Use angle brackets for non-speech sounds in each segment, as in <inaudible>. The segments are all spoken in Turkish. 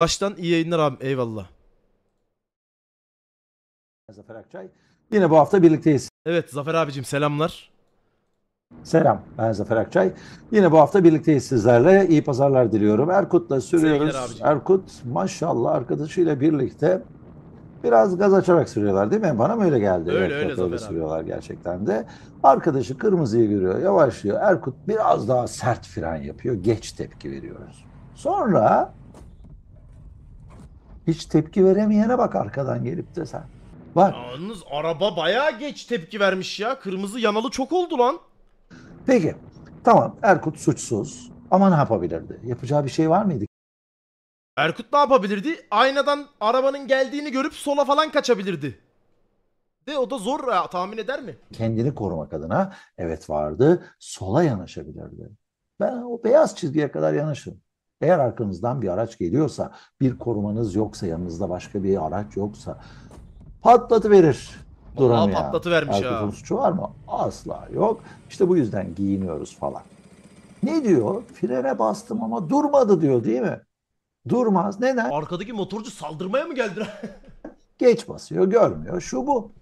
Baştan iyi yayınlar abi. Eyvallah. Zafer Akçay. Yine bu hafta birlikteyiz. Evet Zafer abicim selamlar. Selam ben Zafer Akçay. Yine bu hafta birlikteyiz sizlerle. İyi pazarlar diliyorum. Erkut'la sürüyoruz. Erkut maşallah arkadaşıyla birlikte biraz gaz açarak sürüyorlar değil mi? Bana mı öyle geldi? Öyle, Evet, öyle Zafer öyle abi. sürüyorlar gerçekten de. Arkadaşı kırmızıyı görüyor, yavaşlıyor. Erkut biraz daha sert fren yapıyor. Geç tepki veriyoruz. Sonra hiç tepki veremeyene bak arkadan gelip de sen. Bak Yalnız araba bayağı geç tepki vermiş ya. Kırmızı yanalı çok oldu lan. Peki. Tamam Erkut suçsuz ama ne yapabilirdi? Yapacağı bir şey var mıydı? Erkut ne yapabilirdi? Aynadan arabanın geldiğini görüp sola falan kaçabilirdi. De o da zor ya, tahmin eder mi? Kendini korumak adına evet vardı. Sola yanaşabilirdi. Ben o beyaz çizgiye kadar yanaşırım. Eğer arkanızdan bir araç geliyorsa, bir korumanız yoksa, yanınızda başka bir araç yoksa patlatıverir Vallahi duramıyor. patlatıvermiş ha. Suçu var mı? Asla yok. İşte bu yüzden giyiniyoruz falan. Ne diyor? Frene bastım ama durmadı diyor değil mi? Durmaz. Neden? Arkadaki motorcu saldırmaya mı geldi? <laughs> Geç basıyor, görmüyor. Şu bu.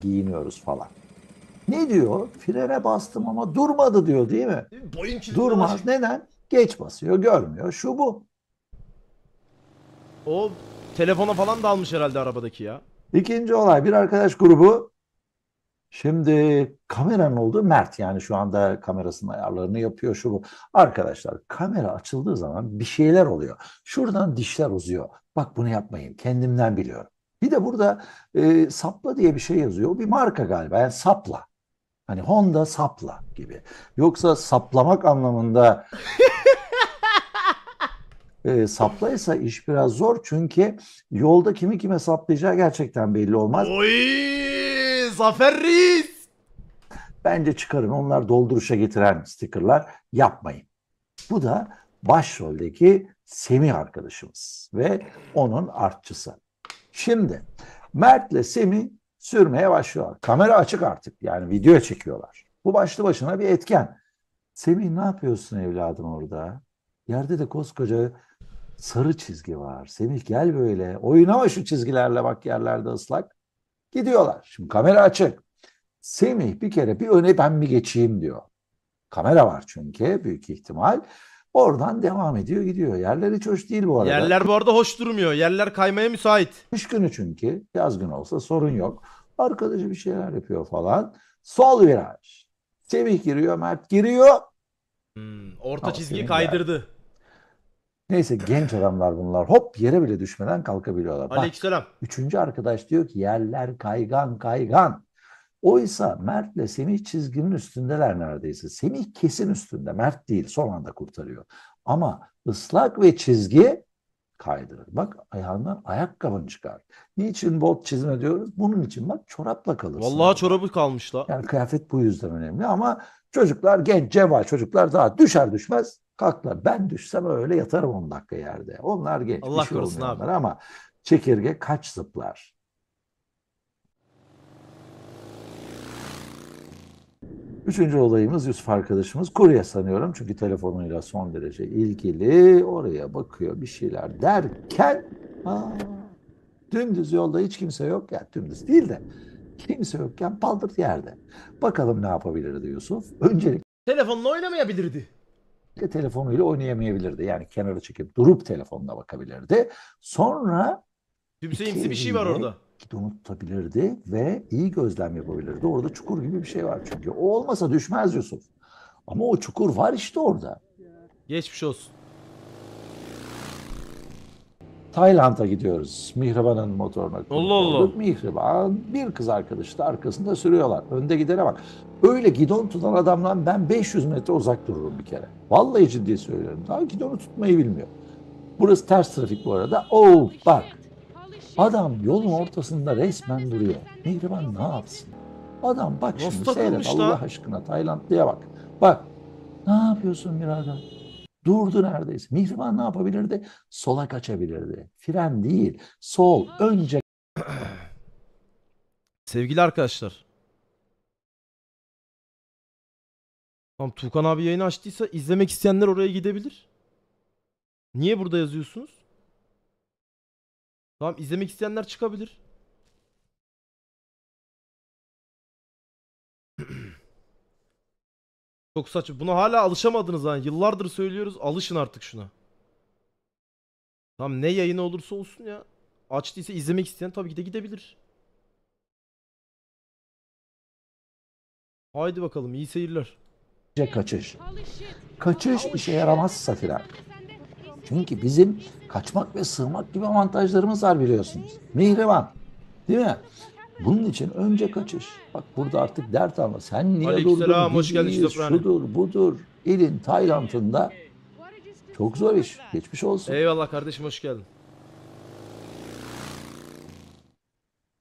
Giyiniyoruz falan. Ne diyor? Frene bastım ama durmadı diyor değil mi? Boyun kilidi Durmaz. Neden? Geç basıyor, görmüyor. Şu bu. O telefona falan da almış herhalde arabadaki ya. İkinci olay bir arkadaş grubu. Şimdi kameranın olduğu Mert yani şu anda kamerasının ayarlarını yapıyor şu bu. Arkadaşlar kamera açıldığı zaman bir şeyler oluyor. Şuradan dişler uzuyor. Bak bunu yapmayın. Kendimden biliyorum. Bir de burada e, sapla diye bir şey yazıyor. Bir marka galiba. Yani sapla. Hani Honda sapla gibi. Yoksa saplamak anlamında <laughs> e, saplaysa iş biraz zor. Çünkü yolda kimi kime saplayacağı gerçekten belli olmaz. Oy! Zafer Reis! Bence çıkarın. Onlar dolduruşa getiren stickerlar yapmayın. Bu da başroldeki Semih arkadaşımız ve onun artçısı. Şimdi Mert'le Semih sürmeye başlıyorlar. Kamera açık artık. Yani video çekiyorlar. Bu başlı başına bir etken. Semih ne yapıyorsun evladım orada? Yerde de koskoca sarı çizgi var. Semih gel böyle. Oynama şu çizgilerle bak yerlerde ıslak. Gidiyorlar. Şimdi kamera açık. Semih bir kere bir öne ben bir geçeyim diyor. Kamera var çünkü büyük ihtimal. Oradan devam ediyor gidiyor. Yerler hiç hoş değil bu arada. Yerler bu arada hoş durmuyor. Yerler kaymaya müsait. Kış günü çünkü. Yaz günü olsa sorun yok. Arkadaşı bir şeyler yapıyor falan. Sol viraj. Semih giriyor, Mert giriyor. Hmm, orta Ama senin kaydırdı. Neyse genç adamlar bunlar. Hop yere bile düşmeden kalkabiliyorlar. Bak Aleykümselam. Üçüncü arkadaş diyor ki yerler kaygan kaygan. Oysa Mert'le Semih çizginin üstündeler neredeyse. Semih kesin üstünde. Mert değil. Son anda kurtarıyor. Ama ıslak ve çizgi kaydırır. Bak ayağından ayakkabını çıkar. Niçin bot çizme diyoruz? Bunun için bak çorapla kalırsın. Vallahi çorabı kalmış la. Yani kıyafet bu yüzden önemli ama çocuklar genç cevval çocuklar daha düşer düşmez kalklar. Ben düşsem öyle yatarım 10 dakika yerde. Onlar genç Allah bir şey korusun abi. ama çekirge kaç zıplar. Üçüncü olayımız Yusuf arkadaşımız kurye sanıyorum çünkü telefonuyla son derece ilgili oraya bakıyor bir şeyler derken aa, dümdüz yolda hiç kimse yok ya dümdüz değil de kimse yokken paldır yerde. Bakalım ne yapabilirdi Yusuf? Öncelikle Telefonla oynamayabilirdi. telefonuyla oynayamayabilirdi. Yani kenara çekip durup telefonuna bakabilirdi. Sonra Tümseyimsi bir şey var orada. Gidonu tutabilirdi ve iyi gözlem yapabilirdi. Orada çukur gibi bir şey var çünkü. O olmasa düşmez Yusuf. Ama o çukur var işte orada. Geçmiş olsun. Tayland'a gidiyoruz. Mihriban'ın motoruna Allah Allah. Mihriban bir kız arkadaşı da arkasında sürüyorlar. Önde gidene bak. Öyle gidon tutan adamdan ben 500 metre uzak dururum bir kere. Vallahi ciddi söylüyorum. Daha gidonu tutmayı bilmiyor. Burası ters trafik bu arada. Oo bak. Adam yolun ortasında resmen duruyor. Mihriban ne yapsın? Adam bak şimdi seyret takılmış Allah aşkına Taylandlıya bak. Bak ne yapıyorsun birader? Durdu neredeyse. Mihriban ne yapabilirdi? Sola kaçabilirdi. Fren değil. Sol. Önce <clears throat> Sevgili arkadaşlar. Tamam Tukan abi yayını açtıysa izlemek isteyenler oraya gidebilir. Niye burada yazıyorsunuz? Tamam izlemek isteyenler çıkabilir. <clears throat> Çok saçma. Buna hala alışamadınız ha. Yıllardır söylüyoruz. Alışın artık şuna. Tamam ne yayını olursa olsun ya. Açtıysa izlemek isteyen tabii ki de gidebilir. Haydi bakalım iyi seyirler. kaçış. Kaçış işe yaramazsa filan. Çünkü bizim kaçmak ve sığmak gibi avantajlarımız var biliyorsunuz. Mihriban. Değil mi? Bunun için önce kaçış. Bak burada artık dert alma. Sen niye Aleykümselam, durdun? hoş geldin Şizofreni. Şudur budur. İlin Tayland'ında çok zor iş. Geçmiş olsun. Eyvallah kardeşim hoş geldin.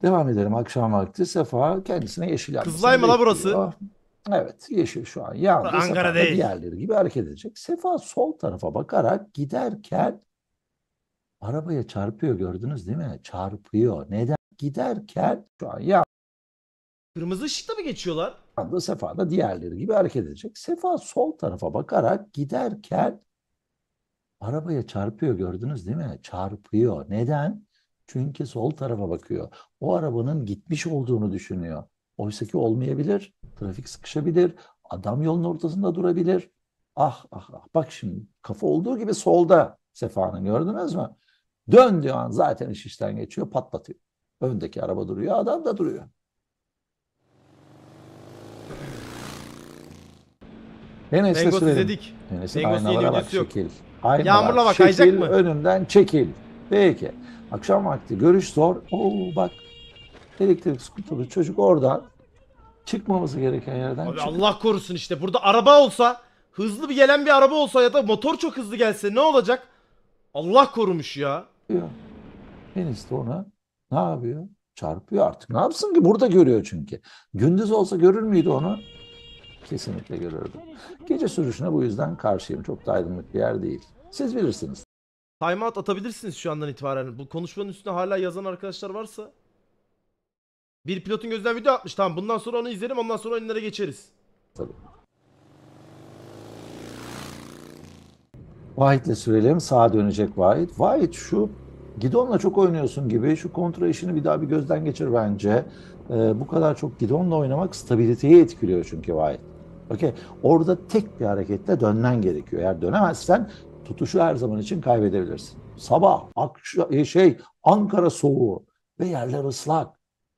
Devam edelim akşam vakti. Sefa kendisine yeşil yanmasını Kızılay mı la burası? Evet yeşil şu an yandı. Ankara değil. diğerleri gibi hareket edecek. Sefa sol tarafa bakarak giderken arabaya çarpıyor gördünüz değil mi? Çarpıyor. Neden? Giderken şu an Kırmızı ışıkta mı geçiyorlar? yandı. Sefa da diğerleri gibi hareket edecek. Sefa sol tarafa bakarak giderken arabaya çarpıyor gördünüz değil mi? Çarpıyor. Neden? Çünkü sol tarafa bakıyor. O arabanın gitmiş olduğunu düşünüyor. Oysa ki olmayabilir. Trafik sıkışabilir. Adam yolun ortasında durabilir. Ah ah ah. Bak şimdi kafa olduğu gibi solda Sefa'nın gördünüz mü? Döndüğü an zaten iş işten geçiyor patlatıyor. Öndeki araba duruyor adam da duruyor. Mengos sürelim. Enes'in aynalara bak yok. çekil. Aynalar, Yağmurla bak, çekil, mı? önümden çekil. Peki. Akşam vakti görüş zor. Oo bak. Elektrik skuturu çocuk oradan çıkmaması gereken yerden Abi çıkıyor. Allah korusun işte. Burada araba olsa, hızlı bir gelen bir araba olsa ya da motor çok hızlı gelse ne olacak? Allah korumuş ya. Enes de ona ne yapıyor? Çarpıyor artık. Ne yapsın ki? Burada görüyor çünkü. Gündüz olsa görür müydü onu? Kesinlikle görürdü. Gece sürüşüne bu yüzden karşıyım. Çok da aydınlık bir yer değil. Siz bilirsiniz. Timeout atabilirsiniz şu andan itibaren. Bu konuşmanın üstüne hala yazan arkadaşlar varsa. Bir pilotun gözünden video atmış. Tamam bundan sonra onu izlerim. Ondan sonra oyunlara geçeriz. Tabii. Vahit'le sürelim. Sağa dönecek Vahit. Vahit şu gidonla çok oynuyorsun gibi. Şu kontra işini bir daha bir gözden geçir bence. Ee, bu kadar çok gidonla oynamak stabiliteyi etkiliyor çünkü Vahit. Okey. Orada tek bir hareketle dönmen gerekiyor. Eğer dönemezsen tutuşu her zaman için kaybedebilirsin. Sabah, akşam, şey, Ankara soğuğu ve yerler ıslak.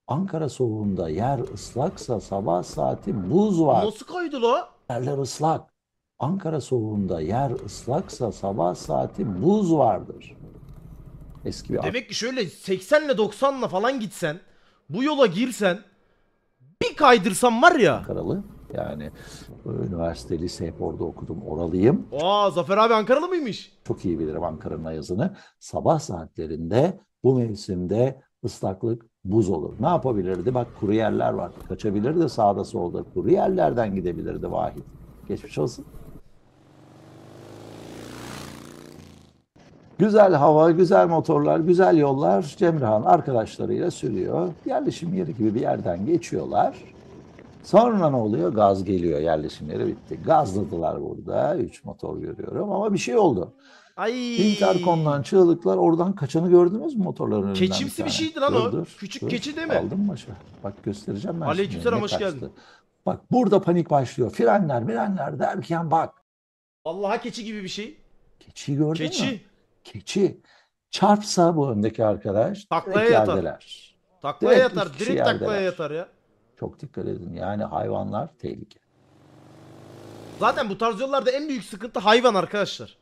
Ankara soğuğunda yer ıslaksa sabah saati buz var. Nasıl kaydı la? Yerler ıslak. Ankara soğuğunda yer ıslaksa sabah saati buz vardır. Eski bir Demek ki şöyle 80 ile 90 ile falan gitsen, bu yola girsen, bir kaydırsan var ya. Ankaralı. Yani üniversite, lise hep orada okudum. Oralıyım. Aa Zafer abi Ankaralı mıymış? Çok iyi bilirim Ankara'nın ayazını. Sabah saatlerinde bu mevsimde ıslaklık buz olur. Ne yapabilirdi? Bak kuru yerler var. Kaçabilirdi sağda solda. Kuru yerlerden gidebilirdi Vahit. Geçmiş olsun. Güzel hava, güzel motorlar, güzel yollar Cemrehan arkadaşlarıyla sürüyor. Yerleşim yeri gibi bir yerden geçiyorlar. Sonra ne oluyor? Gaz geliyor. Yerleşim yeri bitti. Gazladılar burada. Üç motor görüyorum ama bir şey oldu. Ay. Intercom'dan çığlıklar oradan kaçanı gördünüz mü motorların önünden? Keçimsi bir bir şeydi lan o. dur, Küçük dur. keçi değil mi? Aldın mı aşağı? Bak göstereceğim ben Aleykümselam, hoş Ne geldin. kaçtı. Bak burada panik başlıyor. Frenler mirenler derken bak. Allah'a keçi gibi bir şey. Keçiyi gördün mü? Keçi. Keçi. Çarpsa bu öndeki arkadaş. Taklaya yatar. yerdeler. Taklaya Direkt yatar. Direkt taklaya yerdeler. yatar ya. Çok dikkat edin. Yani hayvanlar tehlike. Zaten bu tarz yollarda en büyük sıkıntı hayvan arkadaşlar.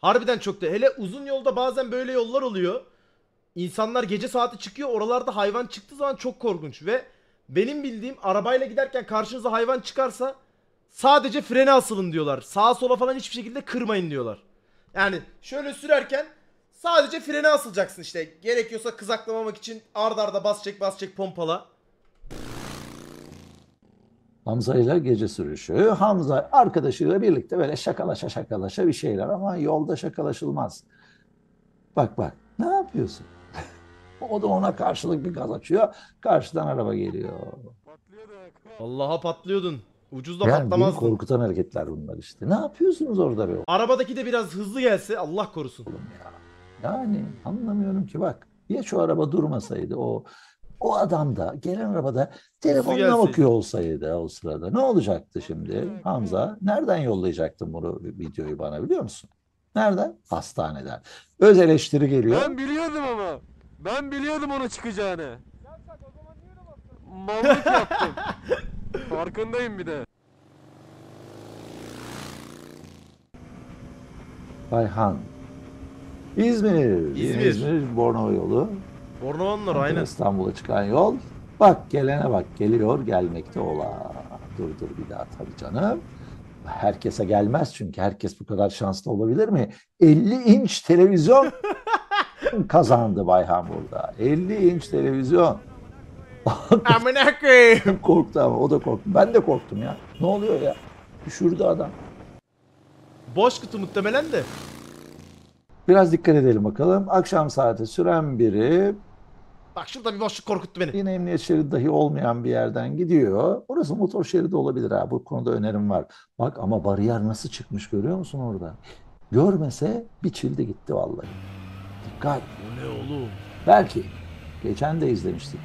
Harbiden çok da. Hele uzun yolda bazen böyle yollar oluyor. İnsanlar gece saati çıkıyor. Oralarda hayvan çıktığı zaman çok korkunç. Ve benim bildiğim arabayla giderken karşınıza hayvan çıkarsa sadece frene asılın diyorlar. Sağa sola falan hiçbir şekilde kırmayın diyorlar. Yani şöyle sürerken sadece frene asılacaksın işte. Gerekiyorsa kızaklamamak için ard arda bas çek pompala. Hamza ile gece sürüşü. Hamza arkadaşıyla birlikte böyle şakalaşa şakalaşa bir şeyler ama yolda şakalaşılmaz. Bak bak ne yapıyorsun? <laughs> o da ona karşılık bir gaz açıyor. Karşıdan araba geliyor. Allah'a patlıyordun. Ucuz da Yani beni patlamazdı. korkutan hareketler bunlar işte. Ne yapıyorsunuz orada be Arabadaki de biraz hızlı gelse Allah korusun. oğlum ya? Yani anlamıyorum ki bak. Ya şu araba durmasaydı o o adam da gelen arabada telefonuna bakıyor olsaydı o sırada ne olacaktı şimdi Hamza? Nereden yollayacaktın bunu videoyu bana biliyor musun? Nereden? Hastaneden. Öz eleştiri geliyor. Ben biliyordum ama. Ben biliyordum ona çıkacağını. Mallık <laughs> yaptım. Farkındayım bir de. Bayhan. İzmir. İzmir. İzmir Bornova yolu. Bornovanlar aynen. İstanbul'a çıkan yol. Bak gelene bak geliyor gelmekte ola. Dur dur bir daha tabii canım. Herkese gelmez çünkü herkes bu kadar şanslı olabilir mi? 50 inç televizyon <laughs> kazandı Bayhan burada. 50 inç televizyon. <laughs> Amına koyayım. <laughs> korktu ama o da korktu. Ben de korktum ya. Ne oluyor ya? Düşürdü adam. Boş kutu muhtemelen de. Biraz dikkat edelim bakalım. Akşam saati süren biri Bak şurada bir boşluk korkuttu beni. yine emniyet şeridi dahi olmayan bir yerden gidiyor. Orası motor şeridi olabilir ha. Bu konuda önerim var. Bak ama bariyer nasıl çıkmış görüyor musun orada? Görmese biçildi gitti vallahi. Dikkat. Bu ne oğlum? Belki. Geçen de izlemiştik.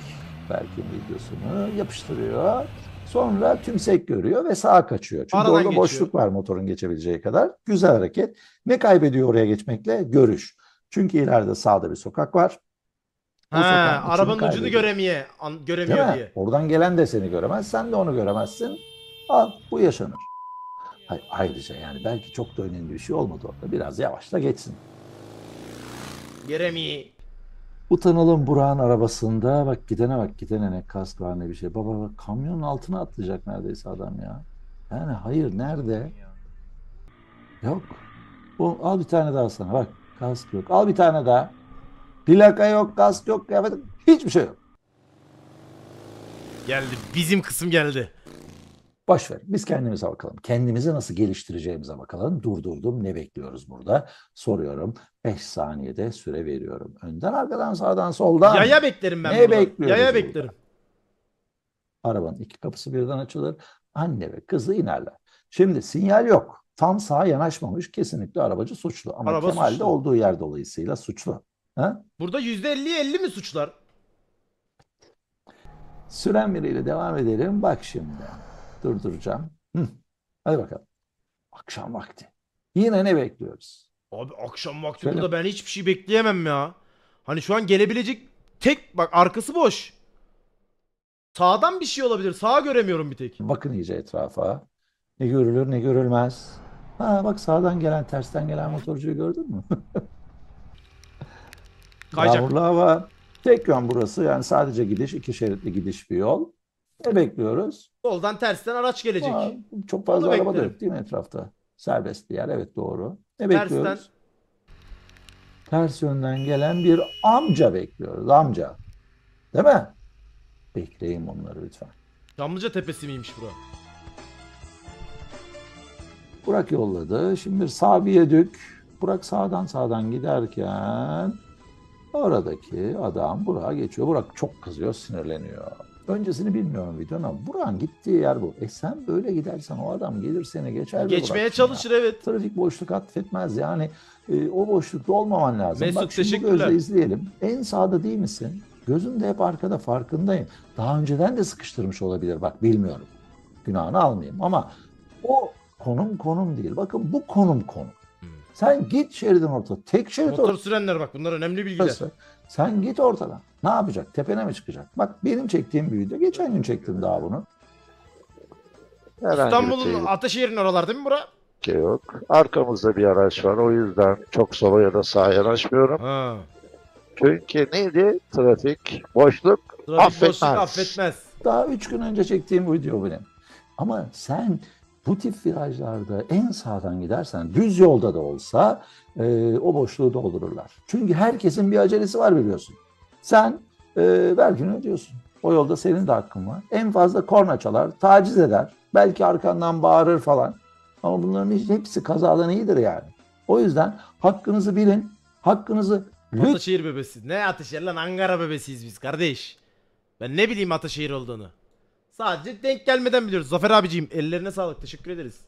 Belki videosunu yapıştırıyor. Sonra tümsek görüyor ve sağa kaçıyor. Çünkü Aradan orada geçiyor. boşluk var motorun geçebileceği kadar. Güzel hareket. Ne kaybediyor oraya geçmekle? Görüş. Çünkü ileride sağda bir sokak var. O Ha, arabanın ucunu kaybediyor. göremeye, an- Değil göremiyor mi? diye. Oradan gelen de seni göremez. Sen de onu göremezsin. Al bu yaşanır. Hay- Ayrıca yani belki çok da önemli bir şey olmadı orada. Biraz yavaşla geçsin. Göremiyor. Utanalım Burak'ın arabasında. Bak gidene bak gidene ne kask var ne bir şey. Baba bak kamyonun altına atlayacak neredeyse adam ya. Yani hayır nerede? Yok. Bu, al bir tane daha sana bak. Kask yok. Al bir tane daha. Plaka yok, kask yok, kıyafet. Hiçbir şey yok. Geldi. Bizim kısım geldi. Boş ver. Biz kendimize bakalım. Kendimizi nasıl geliştireceğimize bakalım. Durdurdum. Ne bekliyoruz burada? Soruyorum. 5 saniyede süre veriyorum. Önden, arkadan, sağdan, soldan. Yaya beklerim ben Ne burada. bekliyoruz Yaya burada? beklerim. Arabanın iki kapısı birden açılır. Anne ve kızı inerler. Şimdi sinyal yok. Tam sağa yanaşmamış. Kesinlikle arabacı suçlu. Ama Araba Kemal de suçlu. olduğu yer dolayısıyla suçlu. Ha? Burada %50'ye 50 mi suçlar? Süren biriyle devam edelim. Bak şimdi. Durduracağım. Hı. Hadi bakalım. Akşam vakti. Yine ne bekliyoruz? Abi akşam vakti Şöyle- burada ben hiçbir şey bekleyemem ya. Hani şu an gelebilecek tek bak arkası boş. Sağdan bir şey olabilir. Sağa göremiyorum bir tek. Bakın iyice etrafa. Ne görülür ne görülmez. Ha bak sağdan gelen tersten gelen motorcuyu gördün mü? <laughs> Kayacak. Yağmurlu hava. Tek yön burası. Yani sadece gidiş, iki şeritli gidiş bir yol. Ne bekliyoruz? Soldan tersten araç gelecek. Aa, çok fazla Onu araba da beklerim. yok değil mi etrafta? Serbest bir yer. Evet doğru. Ne Tersten. bekliyoruz? Ters yönden gelen bir amca bekliyoruz. Amca. Değil mi? Bekleyin onları lütfen. Çamlıca tepesi miymiş bura? Burak yolladı. Şimdi bir sağ viyadük. Burak sağdan sağdan giderken oradaki adam Burak'a geçiyor. Burak çok kızıyor, sinirleniyor. Öncesini bilmiyorum videonun ama Burak'ın gittiği yer bu. E sen böyle gidersen o adam gelir seni geçer. Geçmeye Burak'cığım ya. çalışır evet. Trafik boşluk affetmez yani e, o boşlukta olmaman lazım. Mesut, Bak şimdi gözle izleyelim. En sağda değil misin? Gözün de hep arkada farkındayım. Daha önceden de sıkıştırmış olabilir bak bilmiyorum. Günahını almayayım ama o konum konum değil. Bakın bu konum konum. Sen git şeridin orta. Tek şerit Motor sürenler bak bunlar önemli bilgiler. ortası. Sen git ortadan. Ne yapacak? Tepene mi çıkacak? Bak benim çektiğim bir video. Geçen gün çektim daha bunu. Herhangi bir İstanbul'un tehlike Ataşehir'in oralar değil mi bura? yok. Arkamızda bir araç var. O yüzden çok sola ya da sağa yanaşmıyorum. Ha. Çünkü neydi? Trafik, boşluk. Trafik Affetmez. boşluk affetmez. Daha üç gün önce çektiğim video benim. Ama sen bu tip virajlarda en sağdan gidersen düz yolda da olsa e, o boşluğu doldururlar. Çünkü herkesin bir acelesi var biliyorsun. Sen e, vergini ödüyorsun. O yolda senin de hakkın var. En fazla korna çalar, taciz eder. Belki arkandan bağırır falan. Ama bunların hepsi kazadan iyidir yani. O yüzden hakkınızı bilin. Hakkınızı Ataşehir bebesi. Ne Ataşehir lan Ankara bebesiyiz biz kardeş. Ben ne bileyim Ataşehir olduğunu. Sadece denk gelmeden biliyoruz. Zafer abiciğim ellerine sağlık. Teşekkür ederiz.